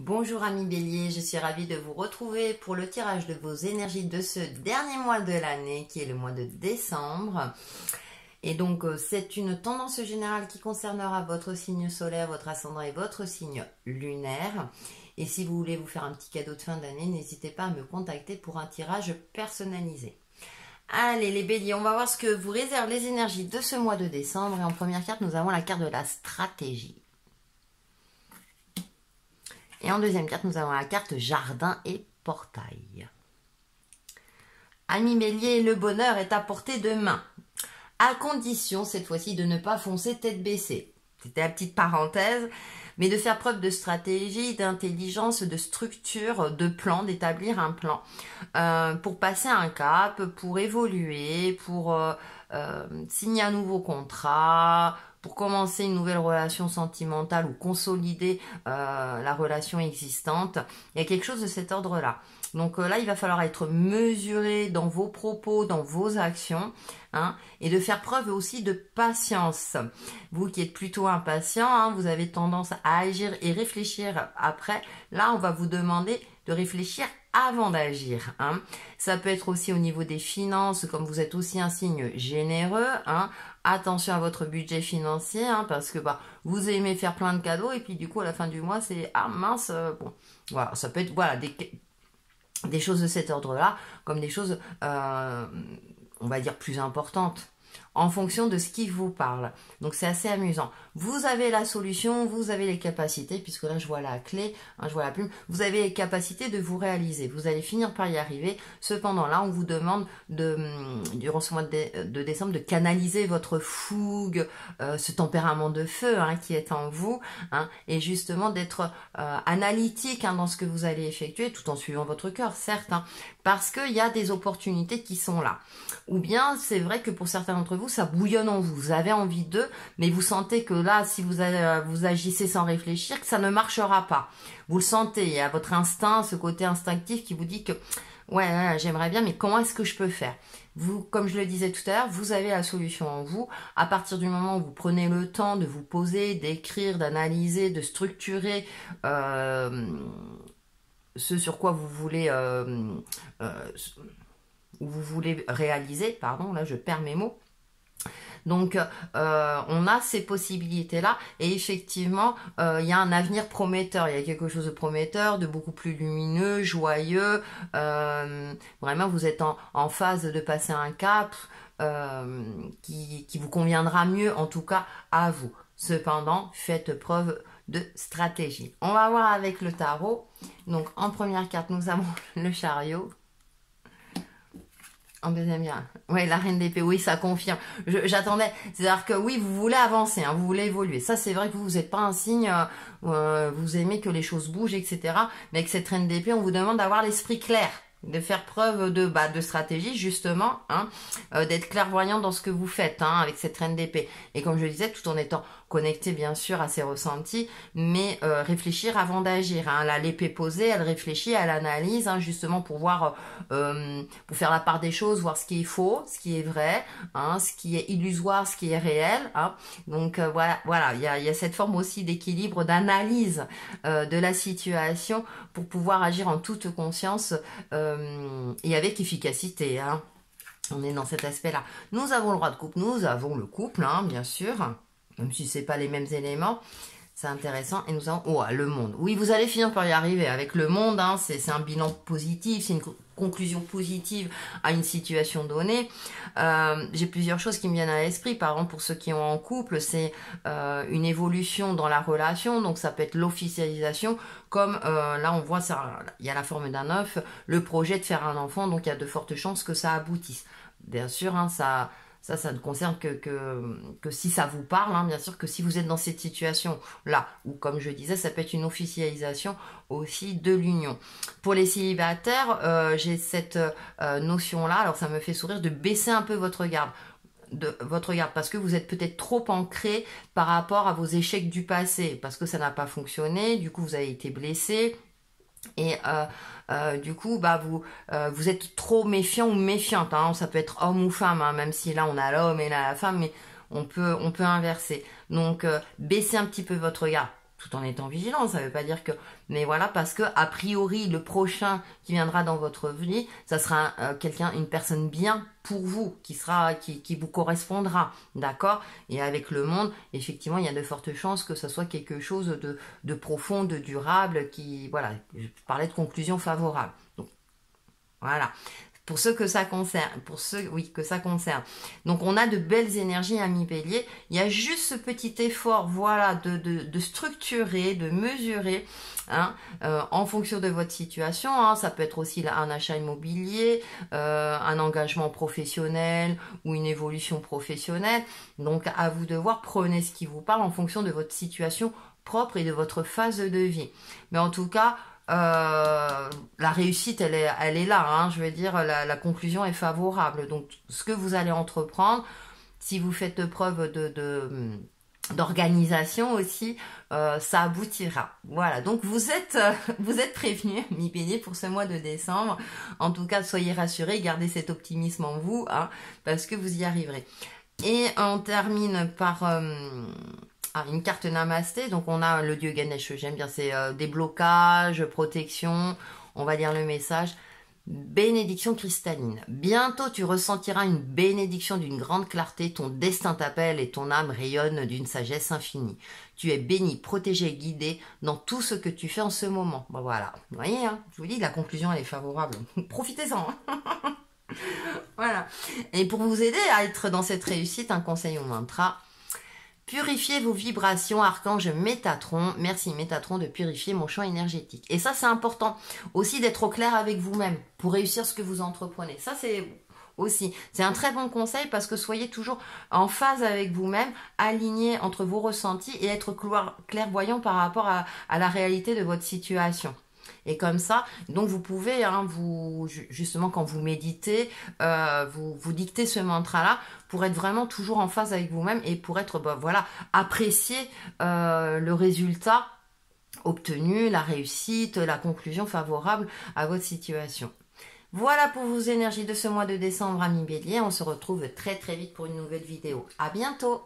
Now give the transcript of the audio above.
Bonjour amis bélier, je suis ravie de vous retrouver pour le tirage de vos énergies de ce dernier mois de l'année qui est le mois de décembre. Et donc euh, c'est une tendance générale qui concernera votre signe solaire, votre ascendant et votre signe lunaire. Et si vous voulez vous faire un petit cadeau de fin d'année, n'hésitez pas à me contacter pour un tirage personnalisé. Allez les béliers, on va voir ce que vous réservent les énergies de ce mois de décembre. Et en première carte, nous avons la carte de la stratégie. Et en deuxième carte, nous avons la carte jardin et portail. Ami Bélier, le bonheur est à portée de main. À condition, cette fois-ci, de ne pas foncer tête baissée. C'était la petite parenthèse, mais de faire preuve de stratégie, d'intelligence, de structure, de plan, d'établir un plan euh, pour passer un cap, pour évoluer, pour euh, euh, signer un nouveau contrat, pour commencer une nouvelle relation sentimentale ou consolider euh, la relation existante. Il y a quelque chose de cet ordre-là. Donc euh, là, il va falloir être mesuré dans vos propos, dans vos actions, hein, et de faire preuve aussi de patience. Vous qui êtes plutôt impatient, hein, vous avez tendance à agir et réfléchir après. Là, on va vous demander de réfléchir avant d'agir. Hein. Ça peut être aussi au niveau des finances, comme vous êtes aussi un signe généreux. Hein. Attention à votre budget financier, hein, parce que bah, vous aimez faire plein de cadeaux, et puis du coup, à la fin du mois, c'est ah mince, euh, bon, voilà, ça peut être voilà des, des choses de cet ordre-là, comme des choses, euh, on va dire, plus importantes en fonction de ce qui vous parle. Donc c'est assez amusant. Vous avez la solution, vous avez les capacités, puisque là je vois la clé, hein, je vois la plume, vous avez les capacités de vous réaliser. Vous allez finir par y arriver. Cependant là, on vous demande de, hum, durant ce mois de, décembre de canaliser votre fougue, euh, ce tempérament de feu hein, qui est en vous, hein, et justement d'être euh, analytique dans ce que vous allez effectuer, tout en suivant votre cœur, certes, parce qu'il y a des opportunités qui sont là. Ou bien c'est vrai que pour certains d'entre vous, ça bouillonne en vous. Vous avez envie d'eux, mais vous sentez que là, si vous, euh, vous agissez sans réfléchir, que ça ne marchera pas. Vous le sentez, il y a votre instinct, ce côté instinctif qui vous dit que ouais, j'aimerais bien, mais comment est-ce que je peux faire? Vous, comme je le disais tout à l'heure, vous avez la solution en vous. À partir du moment où vous prenez le temps de vous poser, d'écrire, d'analyser, de structurer euh, ce sur quoi vous voulez euh, vous voulez réaliser, pardon, là je perds mes mots, donc, euh, on a ces possibilités-là. Et effectivement, euh, il y a un avenir prometteur. Il y a quelque chose de prometteur, de beaucoup plus lumineux, joyeux. Euh, vraiment, vous êtes en, phase de passer un cap qui, qui vous conviendra mieux, en tout cas, à vous. Cependant, faites preuve de stratégie. On va voir avec le tarot. Donc, en première carte, nous avons le chariot. En deuxième bien. Oui, la reine d'épée, oui, ça confirme. J'attendais. C'est-à-dire que oui, vous voulez avancer, hein, vous voulez évoluer. Ça, c'est vrai que vous n'êtes pas un signe, euh, euh, vous aimez que les choses bougent, etc. Mais avec cette reine d'épée, on vous demande d'avoir l'esprit clair de faire preuve de, bah, de stratégie justement, hein, euh, d'être clairvoyant dans ce que vous faites hein, avec cette reine d'épée. Et comme je le disais, tout en étant connecté bien sûr à ses ressentis, mais euh, réfléchir avant d'agir. Hein. L'épée posée, elle réfléchit, elle analyse hein, justement pour voir, euh, pour faire la part des choses, voir ce qui est faux, ce qui est vrai, hein, ce qui est illusoire, ce qui est réel. Hein. Donc voilà, voilà, il y a, y a, cette forme aussi d'équilibre, d'analyse de la situation pour pouvoir agir en toute conscience et avec efficacité. On est dans cet aspect-là. Nous avons le droit de couple, nous avons le couple, bien sûr même si c'est pas les mêmes éléments. C'est intéressant. Et nous avons oh, le monde. Oui, vous allez finir par y arriver. Avec le monde, hein, c'est un bilan positif, c'est une conclusion positive à une situation donnée. Euh, j'ai plusieurs choses qui me viennent à l'esprit. Par exemple, pour ceux qui ont en couple, c'est euh, une évolution dans la relation. Donc, ça peut être l'officialisation. Comme euh, là, on voit, ça, il y a la forme d'un œuf, le projet de faire un enfant. Donc, il y a de fortes chances que ça aboutisse. Bien sûr, hein, ça ça, ça ne concerne que, que, si ça vous parle, hein, bien sûr que si vous êtes dans cette situation-là, ou comme je disais, ça peut être une officialisation aussi de l'union. Pour les célibataires, euh, j'ai cette euh, notion-là, alors ça me fait sourire, de baisser un peu votre garde de votre garde parce que vous êtes peut-être trop ancré par rapport à vos échecs du passé parce que ça n'a pas fonctionné, du coup vous avez été blessé, et euh, euh, du coup, bah vous euh, vous êtes trop méfiant ou méfiante. Hein. Ça peut être homme ou femme, hein, même si là on a l'homme et la femme, mais on peut on peut inverser. Donc baissez un petit peu votre regard tout en étant vigilant. Ça ne veut pas dire que, mais voilà, parce que a priori le prochain qui viendra dans votre vie, ça sera euh, quelqu'un, une personne bien pour vous, qui sera, qui, qui vous correspondra, d'accord? Et avec le monde, effectivement, il y a de fortes chances que ce soit quelque chose de, de profond, de durable, qui, voilà, je parlais de conclusion favorable. Donc, voilà pour ceux que ça concerne, pour ceux, oui, que ça concerne. Donc on a de belles énergies à mi-bélier. Il y a juste ce petit effort, voilà, de, de, structurer, de mesurer, hein, euh, en fonction de votre situation. Hein. Ça peut être aussi un achat immobilier, euh, un engagement professionnel ou une évolution professionnelle. Donc à vous de voir, prenez ce qui vous parle en fonction de votre situation propre et de votre phase de vie. Mais en tout cas, euh, la réussite, elle est, là. Hein, je veux dire, la, conclusion est favorable. Donc, ce que vous allez entreprendre, si vous faites preuve d'organisation aussi, euh, ça aboutira. Voilà, donc vous êtes êtes prévenus, mi béni pour ce mois de décembre. En tout cas, soyez rassurés, gardez cet optimisme en vous, hein, parce que vous y arriverez. Et on termine par euh, une carte Namasté. Donc on a le dieu Ganesh, j'aime bien, c'est euh, des protection. On va lire le message. Bénédiction cristalline. Bientôt tu ressentiras une bénédiction d'une grande clarté, ton destin t'appelle et ton âme rayonne d'une sagesse infinie. Tu es béni, protégé, guidé dans tout ce que tu fais en ce moment. Bon, voilà, vous voyez, hein, je vous dis, la conclusion est favorable. Profitez-en. Hein. voilà. Et pour vous aider à être dans cette réussite, un conseil au mantra, Purifiez vos vibrations, archange Métatron. Merci Métatron de purifier mon champ énergétique. Et ça, c'est important aussi d'être au clair avec vous-même pour réussir ce que vous entreprenez. Ça, c'est aussi. C'est un très bon conseil parce que soyez toujours en phase avec vous-même, aligné entre vos ressentis et être clairvoyant par rapport à, à la réalité de votre situation. Et comme ça, donc vous pouvez, hein, vous justement quand vous méditez, euh, vous vous dictez ce mantra-là pour être vraiment toujours en phase avec vous-même et pour être, bah, voilà, apprécier euh, le résultat obtenu, la réussite, la conclusion favorable à votre situation. Voilà pour vos énergies de ce mois de décembre, amis bélier. On se retrouve très très vite pour une nouvelle vidéo. À bientôt